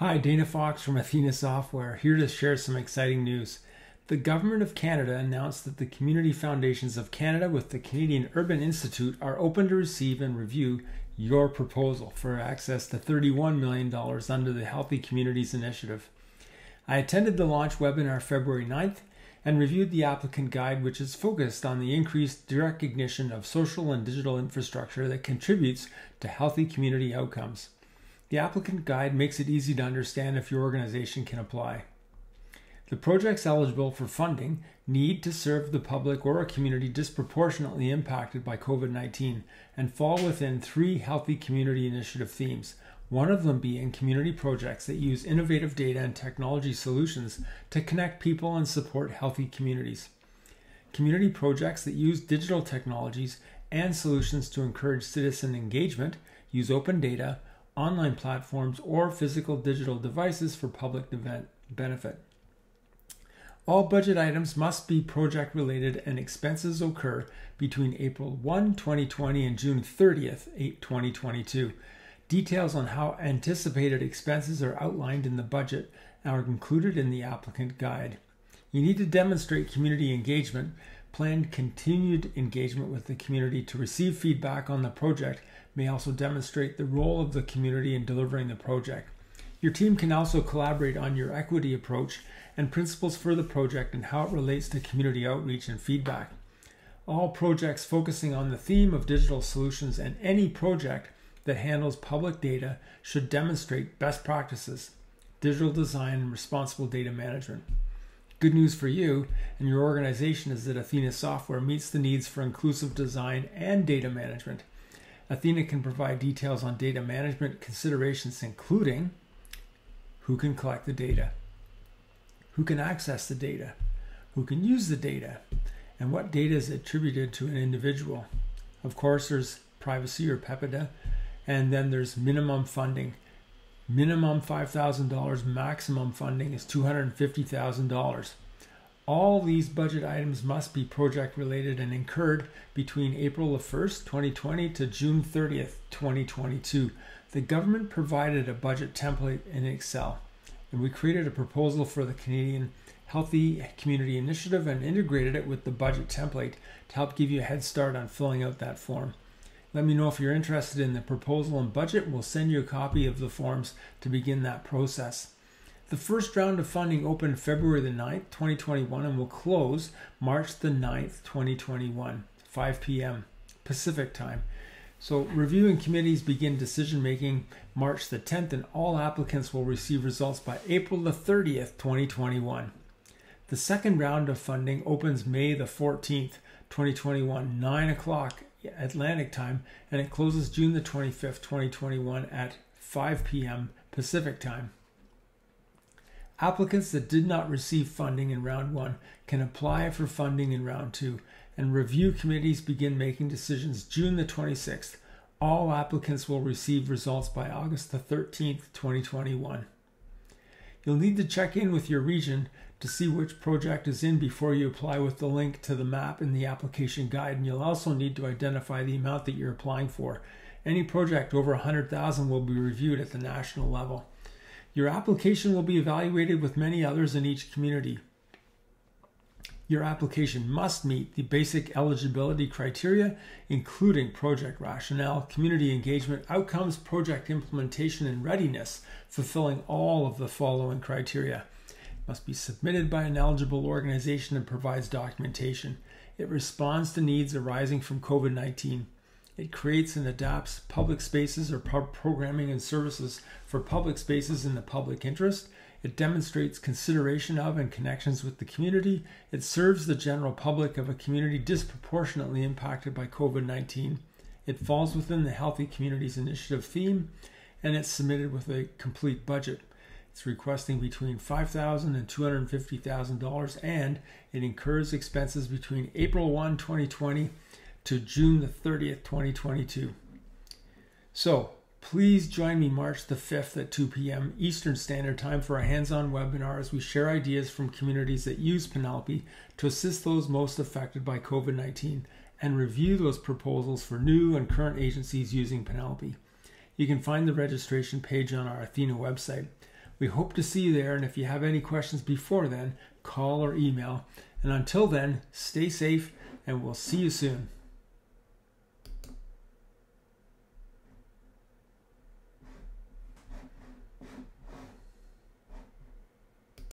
Hi, Dana Fox from Athena Software, here to share some exciting news. The Government of Canada announced that the Community Foundations of Canada with the Canadian Urban Institute are open to receive and review your proposal for access to $31 million under the Healthy Communities Initiative. I attended the launch webinar February 9th and reviewed the applicant guide, which is focused on the increased recognition of social and digital infrastructure that contributes to healthy community outcomes. The applicant guide makes it easy to understand if your organization can apply. The projects eligible for funding need to serve the public or a community disproportionately impacted by COVID 19 and fall within three Healthy Community Initiative themes, one of them being community projects that use innovative data and technology solutions to connect people and support healthy communities. Community projects that use digital technologies and solutions to encourage citizen engagement, use open data, online platforms, or physical digital devices for public event benefit. All budget items must be project related and expenses occur between April 1, 2020 and June 30th, 2022. Details on how anticipated expenses are outlined in the budget and are included in the applicant guide. You need to demonstrate community engagement, planned continued engagement with the community to receive feedback on the project may also demonstrate the role of the community in delivering the project. Your team can also collaborate on your equity approach and principles for the project and how it relates to community outreach and feedback. All projects focusing on the theme of digital solutions and any project that handles public data should demonstrate best practices, digital design, and responsible data management. Good news for you and your organization is that Athena software meets the needs for inclusive design and data management. Athena can provide details on data management considerations, including who can collect the data, who can access the data, who can use the data, and what data is attributed to an individual. Of course, there's privacy or PIPEDA, and then there's minimum funding. Minimum $5,000, maximum funding is $250,000. All these budget items must be project related and incurred between April 1st, 2020 to June 30th, 2022. The government provided a budget template in Excel, and we created a proposal for the Canadian Healthy Community Initiative and integrated it with the budget template to help give you a head start on filling out that form. Let me know if you're interested in the proposal and budget. We'll send you a copy of the forms to begin that process. The first round of funding opened February the 9th, 2021, and will close March the 9th, 2021, 5 p.m. Pacific time. So, reviewing committees begin decision making March the 10th, and all applicants will receive results by April the 30th, 2021. The second round of funding opens May the 14th, 2021, 9 o'clock Atlantic time, and it closes June the 25th, 2021 at 5 p.m. Pacific time. Applicants that did not receive funding in round one can apply for funding in round two, and review committees begin making decisions June the 26th. All applicants will receive results by August the 13th, 2021. You'll need to check in with your region to see which project is in before you apply with the link to the map in the application guide, and you'll also need to identify the amount that you're applying for. Any project over 100,000 will be reviewed at the national level. Your application will be evaluated with many others in each community. Your application must meet the basic eligibility criteria, including project rationale, community engagement, outcomes, project implementation, and readiness, fulfilling all of the following criteria. It must be submitted by an eligible organization and provides documentation. It responds to needs arising from COVID 19. It creates and adapts public spaces or programming and services for public spaces in the public interest. It demonstrates consideration of and connections with the community. It serves the general public of a community disproportionately impacted by COVID 19. It falls within the Healthy Communities Initiative theme, and it's submitted with a complete budget. It's requesting between $5,000 and $250,000, and it incurs expenses between April 1, 2020 to June the 30th, 2022. So please join me March the 5th at 2 p.m. Eastern Standard Time for a hands on webinar as we share ideas from communities that use Penelope to assist those most affected by COVID 19 and review those proposals for new and current agencies using Penelope. You can find the registration page on our Athena website. We hope to see you there, and if you have any questions before then, call or email. And until then, stay safe, and we'll see you soon.